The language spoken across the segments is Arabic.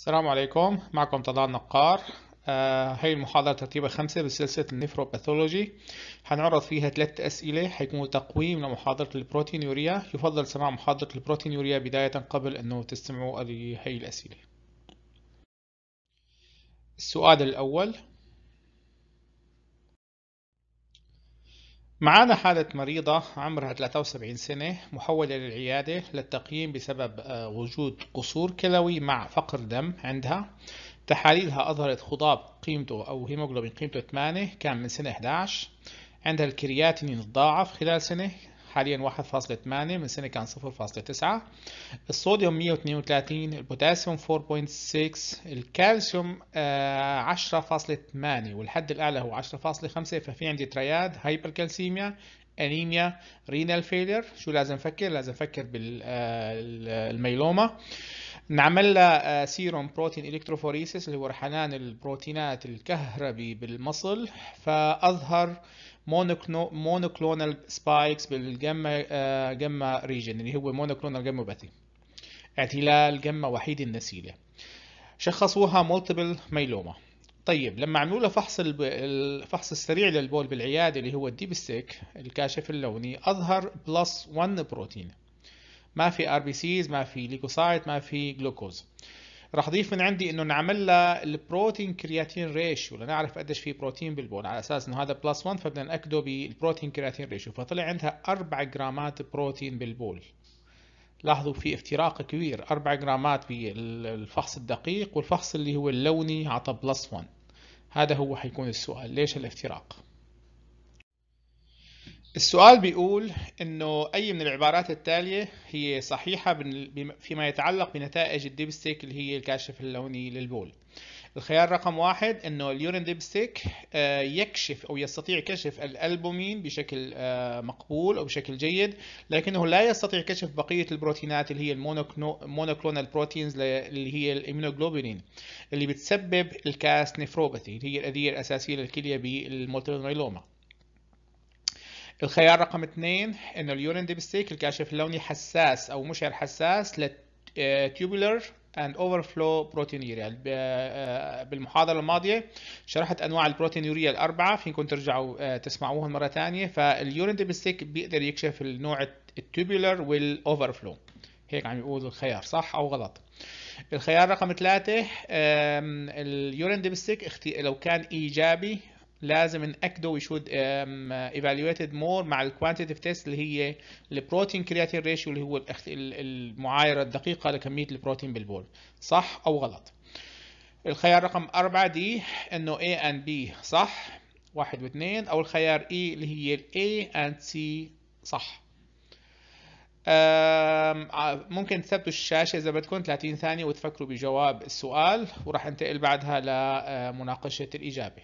السلام عليكم. معكم طلال نقار. آه هي المحاضرة ترتيبها خمسة بسلسلة ال nephropathology حنعرض فيها ثلاث أسئلة. حيكون تقويم لمحاضرة ال proteinuria. يفضل سماع محاضرة ال proteinuria بداية قبل أنه تستمعوا لهي الأسئلة. السؤال الأول. معنا حالة مريضة عمرها 73 سنة محولة للعيادة للتقييم بسبب وجود قصور كلوي مع فقر دم عندها. تحاليلها أظهرت خضاب قيمته أو هيموغلوبين قيمته 8 كان من سنة 11 عندها الكرياتينين تضاعف خلال سنة حاليا 1.8 من سنة كان 0.9 الصوديوم 132 البوتاسيوم 4.6 الكالسيوم 10.8 والحد الأعلى هو 10.5 ففي عندي triad hypercalcemia anemia renal failure. شو لازم نفكر لازم نفكر بال myeloma نعمل لها serum protein electrophoresis اللي هو رحلان البروتينات الكهربي بالمصل. فأظهر monoclonal spikes بال gamma gamma region اللي هو monoclonal gammopathy اعتلال جاما وحيد النسيلة. شخصوها multiple myeloma طيب لما عملوا له فحص الفحص السريع للبول بالعيادة اللي هو ال dipstick الكاشف اللوني أظهر plus 1 بروتين ما في RBCs ما في leukocyte ما في جلوكوز راح اضيف من عندي إنه نعمل لها ال protein creatinine ratio لنعرف قديش في بروتين بالبول على أساس إنه هذا plus 1 فبدنا نأكده بال protein creatinine ratio فطلع عندها 4 جرامات بروتين بالبول. لاحظوا في افتراق كبير 4 جرامات بالفحص الدقيق والفحص اللي هو اللوني عطى plus 1 هذا هو حيكون السؤال ليش الافتراق؟ السؤال بيقول إنه أي من العبارات التالية هي صحيحة فيما يتعلق بنتائج ال dipstick اللي هي الكاشف اللوني للبول. الخيار رقم واحد إنه ال urine dipstick يكشف أو يستطيع كشف الألبومين بشكل مقبول أو بشكل جيد لكنه لا يستطيع كشف بقية البروتينات اللي هي ال monoclonal proteins اللي هي ال immunoglobulin اللي بتسبب ال cast nephropathy اللي هي الاذيه الأساسية للكلية بال multiple myeloma الخيار رقم اثنين انه ال urine dipstick الكاشف اللوني حساس أو مشعر حساس لل tubular and overflow proteinuria. بالمحاضرة الماضية شرحت أنواع ال proteinuria الأربعة فيكم ترجعوا تسمعوها مرة ثانية فال urine dipstick بيقدر يكشف النوع ال tubular وال overflow هيك عم يقول الخيار صح أو غلط؟ الخيار رقم ثلاثة ال urine dipstick لو كان إيجابي لازم ناكده و should evaluated more مع ال quantitative test اللي هي ال protein creatinine ratio اللي هو المعايرة الدقيقة لكمية البروتين بالبول. صح أو غلط؟ الخيار رقم أربعة D إنه A and B صح؟ واحد واثنين. أو الخيار E اللي هي A and C صح. ممكن تثبتوا الشاشة إذا بدكم 30 ثانية وتفكروا بجواب السؤال وراح انتقل بعدها لمناقشة الإجابة.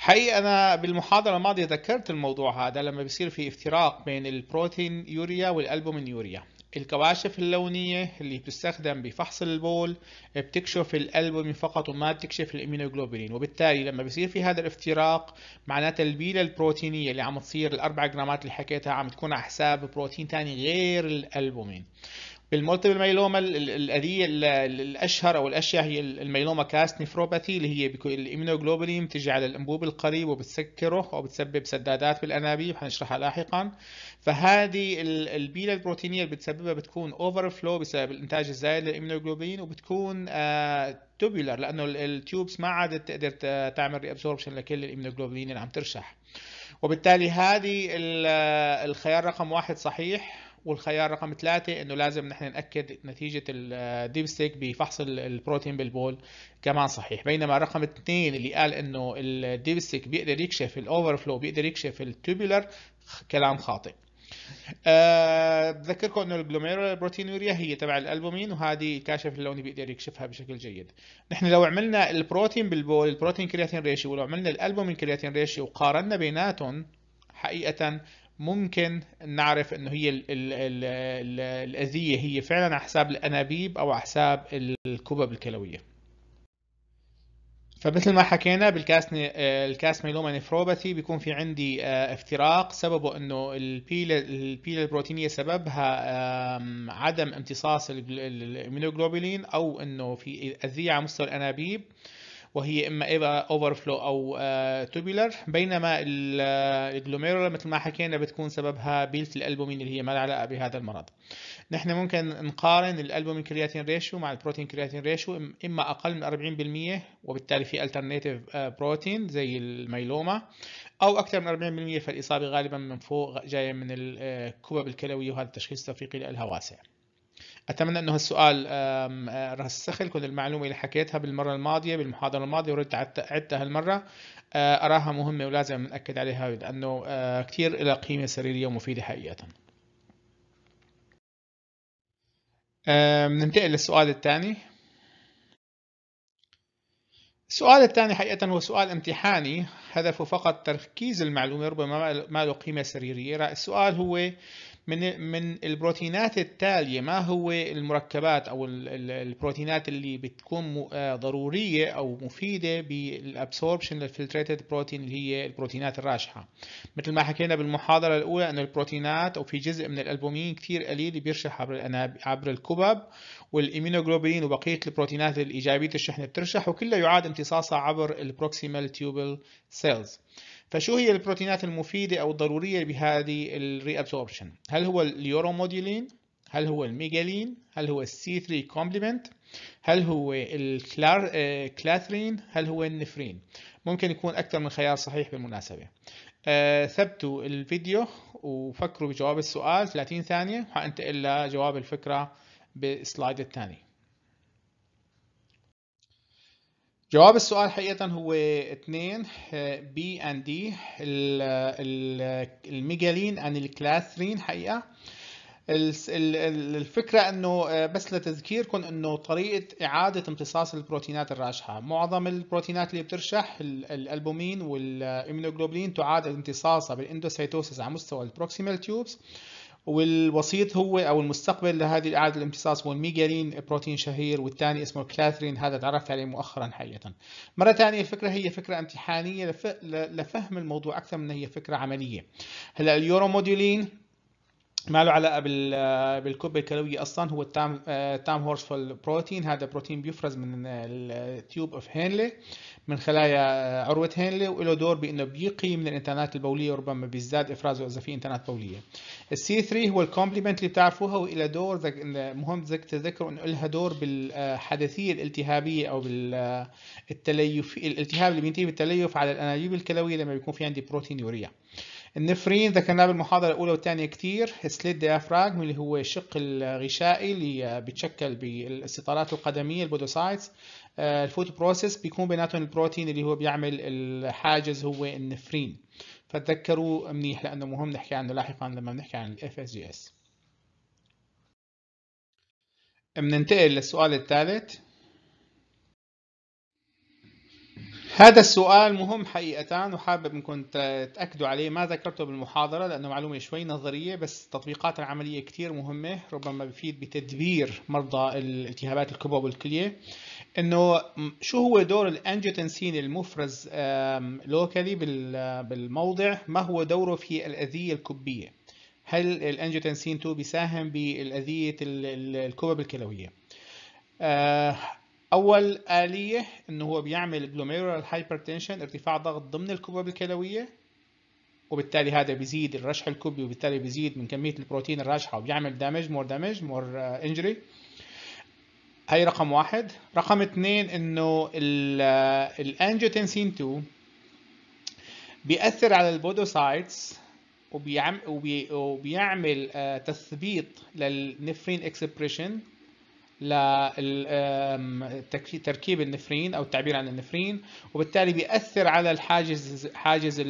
حقيقة أنا بالمحاضرة الماضية ذكرت الموضوع هذا لما بيصير في افتراق بين ال proteinuria وال albuminuria الكواشف اللونية اللي بتستخدم بفحص البول بتكشف الألبومين فقط وما بتكشف ال immunoglobulin وبالتالي لما بيصير في هذا الافتراق معناتها البيلة البروتينية اللي عم تصير الأربع جرامات اللي حكيتها عم تكون على حساب بروتين تاني غير الألبومين. بال multiple myeloma الأذية الأشهر أو الأشياء هي ال myeloma cast nephropathy اللي هي ال immunoglobulin بتجي على الأنبوب القريب وبتسكره أو بتسبب سدادات بالأنابيب حنشرحها لاحقا. فهذه البيلة البروتينية اللي بتسببها بتكون overflow بسبب الإنتاج الزايد لل immunoglobulin وبتكون tubular لأنه ال tubules ما عادت تقدر تعمل reabsorption لكل ال immunoglobulin اللي عم ترشح. وبالتالي هذه الخيار رقم واحد صحيح. والخيار رقم ثلاثة إنه لازم نحن نأكد نتيجة ال dipstick بفحص البروتين بالبول كمان صحيح بينما رقم اثنين اللي قال إنه ال dipstick بيقدر يكشف ال overflow بيقدر يكشف ال tubular كلام خاطئ أه بذكركم إنه ال glomerular proteinuria هي تبع الالبومين وهذه الكاشف اللوني بيقدر يكشفها بشكل جيد. نحن لو عملنا البروتين بالبول ال protein creatinine ratio ولو عملنا ال albumin creatinine ratio وقارنا بيناتهم حقيقة ممكن نعرف إنه هي ال ال ال الأذية هي فعلا على حساب الأنابيب أو على حساب الكبب الكلوية. فمثل ما حكينا بال cast ال cast myeloma nephropathy بيكون في عندي افتراق سببه إنه البيلة البروتينية سببها عدم امتصاص ال immunoglobulin أو إنه في أذية على مستوى الأنابيب. وهي إما overflow أو tubular بينما ال glomerular مثل ما حكينا بتكون سببها بيلة الألبومين اللي هي ما لها علاقة بهذا المرض. نحن ممكن نقارن ال albumin creatinine ratio مع ال protein creatinine ratio إما أقل من 40% وبالتالي في alternative protein زي ال myeloma أو أكثر من 40% فالإصابة غالبا من فوق جاية من الكبب الكلويه وهذا التشخيص التوفيقي لها واسع. أتمنى أنه هالسؤال رسخ لكم المعلومة اللي حكيتها بالمرة الماضية بالمحاضرة الماضية وردت عدتها هالمرة. أراها مهمة ولازم ناكد عليها لأنه كثير لها قيمة سريريه ومفيده حقيقة. ننتقل للسؤال الثاني. السؤال الثاني حقيقة هو سؤال امتحاني هدفه فقط تركيز المعلومة ربما ما له قيمة سريرية. السؤال هو من من البروتينات التالية ما هو المركبات أو البروتينات اللي بتكون ضرورية أو مفيدة بال absorption لل filtrated protein اللي هي البروتينات الراشحة مثل ما حكينا بالمحاضرة الأولى أن البروتينات أو في جزء من الألبومين كثير قليل بيرشح عبر عبر الكبب وال immunoglobulin وبقية البروتينات الإيجابية الشحنة بترشح وكلها يعاد امتصاصها عبر ال proximal tubule cells فشو هي البروتينات المفيدة أو الضرورية بهذه ال reabsorption؟ هل هو ال uromodulin؟ هل هو ال megalin؟ هل هو ال C 3 complement؟ هل هو ال clathrin؟ هل هو ال nephrin؟ ممكن يكون أكثر من خيار صحيح بالمناسبة. ثبتوا الفيديو وفكروا بجواب السؤال 30 ثانية وحأنتقل لجواب الفكرة بال slide الثاني. جواب السؤال حقيقة هو اثنين B and D ال megalin and ال clathrin حقيقة. الفكرة إنه بس لتذكيركم إنه طريقة إعادة امتصاص البروتينات الراشحة معظم البروتينات اللي بترشح الألبومين وال immunoglobulin تعاد امتصاصها بال endocytosis على مستوى ال proximal tubules والوسيط هو أو المستقبل لهذه اعاده الامتصاص هو ال megalin بروتين شهير والثاني اسمه clathrin هذا تعرفت عليه مؤخرا حقيقة. مرة ثانية الفكرة هي فكرة امتحانية لفهم الموضوع أكثر من هي فكرة عملية. هلأ ال uromodulin ما له علاقة بالكبة الكلويه أصلا. هو ال Tamm Tamm-Horsfall protein هذا بروتين بيفرز من ال tube of Henle من خلايا عروة هينلي وله دور بإنه بيقي من الانتانات البولية وربما بيزداد افرازه اذا في انتانات بوليه ال C 3 هو ال complement اللي بتعرفوها وله دور مهم تذكروا إنه لها دور بالحدثيه الالتهابية أو بالتليف الالتهاب اللي بينتهي بالتليف على الأنابيب الكلوية لما بيكون في عندي proteinuria. ال nephrin ذكرناه بالمحاضرة الأولى والثانية كثير slit diaphragm اللي هو الشق الغشائي اللي بيتشكل بالاستطالات القدمية ال podocytes. ال foot process بيكون بيناتهم البروتين اللي هو بيعمل الحاجز هو ال nephrin. فتذكروا منيح لأنه مهم نحكي عنه لاحقا لما بنحكي عن ال FSGS بننتقل للسؤال الثالث. هذا السؤال مهم حقيقة وحابب انكم تأكدوا عليه. ما ذكرته بالمحاضرة لأنه معلومة شوي نظرية بس التطبيقات العملية كتير مهمة. ربما بفيد بتدبير مرضى الالتهابات الكبب والكلية. إنه شو هو دور ال angiotensin المفرز locally بالموضع؟ ما هو دوره في الأذية الكبية؟ هل ال angiotensin 2 بيساهم بالأذية الكبب الكلوية أول آلية إنه هو بيعمل glomerular hypertension ارتفاع ضغط ضمن الكبب الكلوية وبالتالي هذا بيزيد الرشح الكبي وبالتالي بيزيد من كمية البروتين الراشحة وبيعمل damage more damage more injury هاي رقم واحد. رقم اثنين إنه ال angiotensin 2 بيأثر على ال podocytes وبيعمل وبيعمل تثبيط لل nephrin expression لتركيب ال nephrin أو التعبير عن ال nephrin وبالتالي بيأثر على الحاجز حاجز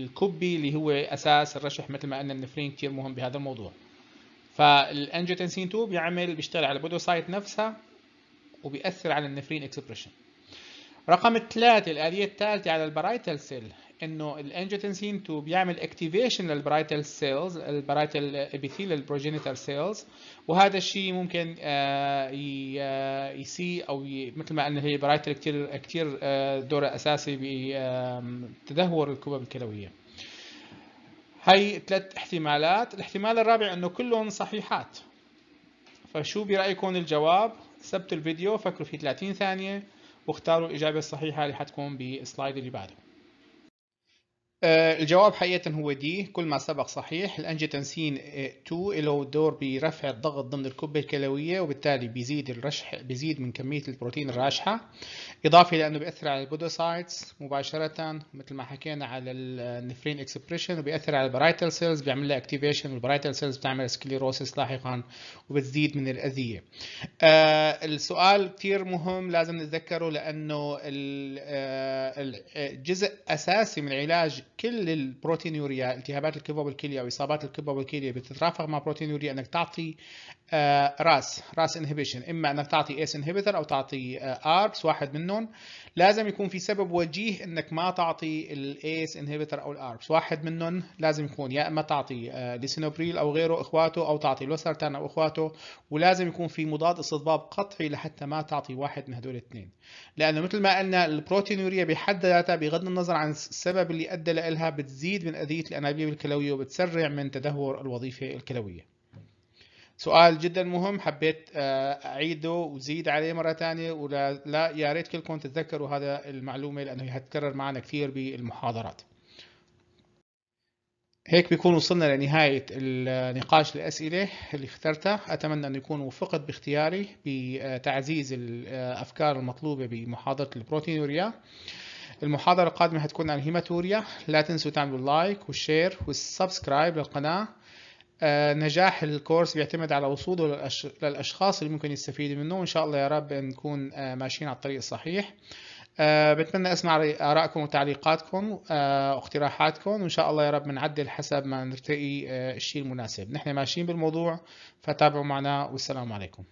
الكبي اللي هو أساس الرشح مثل ما قلنا ال nephrin كثير مهم بهذا الموضوع. فالانجيوتنسين 2 بيعمل بيشتغل على البودوسايت نفسها وبيأثر على النفرين اكسبريشن رقم ثلاثة الآلية الثالثة على البرايتال سيل. إنه الانجيوتنسين 2 بيعمل اكتيفيشن للبرايتال سيلز البرايتال ابيثيل البروجينيتال سيلز وهذا الشيء ممكن يسي أو مثل ما قلنا هي برايتال كثير كثير دور أساسي بتدهور الكبب الكلوية. هي ثلاث احتمالات. الاحتمال الرابع إنه كلهم صحيحات. فشو برأيكم الجواب؟ ثبتوا الفيديو فكروا في 30 ثانية واختاروا الإجابة الصحيحة اللي حتكون بالسلايد اللي بعده. آه، الجواب حقيقة هو D. كل ما سبق صحيح الـ angiotensin 2 له دور برفع الضغط ضمن الكبة الكلوية وبالتالي بيزيد الرشح بيزيد من كمية البروتين الراشحة. إضافة لأنه بيأثر على ال podocytes مباشرة مثل ما حكينا على ال nephrin expression وبيأثر على ال parietal cells بيعمل لها activation وال parietal cells بتعمل sclerosis لاحقا وبتزيد من الأذية. آه السؤال كثير مهم لازم نتذكره لأنه الجزء آه، أساسي من علاج كل ال proteinuria التهابات بالكلية أو اصابات الكبد بالكلية بتترافق مع proteinuria إنك تعطي آه، RAAS RAAS inhibition إما إنك تعطي ACE inhibitor أو تعطي ARBs آه، واحد منهم لازم يكون في سبب وجيه إنك ما تعطي ال ACE inhibitor أو ال ARBs واحد منهم لازم يكون يا إما تعطي ليسينوبريل آه، أو غيره إخواته أو تعطي لوسرتان أو إخواته ولازم يكون في مضاد استطباب قطعي لحتى ما تعطي واحد من هدول الاثنين. لأنه مثل ما قلنا البروتينوريا بحد ذاتها بغض النظر عن السبب اللي أدى لها بتزيد من اذيه الانابيب الكلوية؟ وبتسرع من تدهور الوظيفة الكلوية؟ سؤال جدا مهم حبيت آه، أعيده وزيد عليه مرة ثانية ولا لا يا ريت كلكم تتذكروا هذا المعلومة لأنه هي حتتكرر معنا كثير بالمحاضرات. هيك بيكون وصلنا لنهاية النقاش الأسئلة اللي اخترتها. أتمنى أن يكون وفقت باختياري بتعزيز الأفكار المطلوبة بمحاضرة ال proteinuria. المحاضرة القادمة هتكون عن ال hematuria لا تنسوا تعملوا like وال share وال subscribe للقناة. آه، نجاح ال course بيعتمد على وصوله للأشخاص اللي ممكن يستفيدوا منه. وإن شاء الله يا رب نكون آه، ماشيين على الطريق الصحيح. آه، بتمنى أسمع آرائكم وتعليقاتكم واقتراحاتكم. وإن شاء الله يا رب بنعدل حسب ما نرتقي الشيء المناسب. نحن ماشيين بالموضوع فتابعوا معنا. والسلام عليكم.